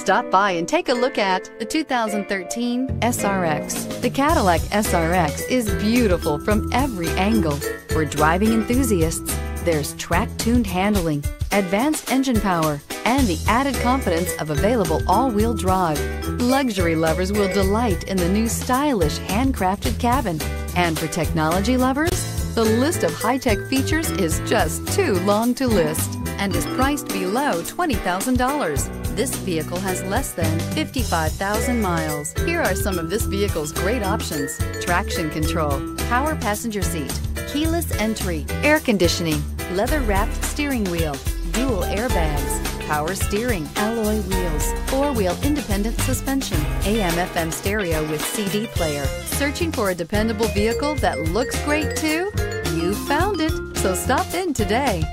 Stop by and take a look at the 2013 SRX. The Cadillac SRX is beautiful from every angle. For driving enthusiasts, there's track-tuned handling, advanced engine power, and the added confidence of available all-wheel drive. Luxury lovers will delight in the new stylish handcrafted cabin. And for technology lovers, the list of high-tech features is just too long to list and is priced below $20,000. This vehicle has less than 55,000 miles. Here are some of this vehicle's great options. Traction control, power passenger seat, keyless entry, air conditioning, leather-wrapped steering wheel, dual airbags, power steering, alloy wheels, four-wheel independent suspension, AM FM stereo with CD player. Searching for a dependable vehicle that looks great too? You found it, so stop in today.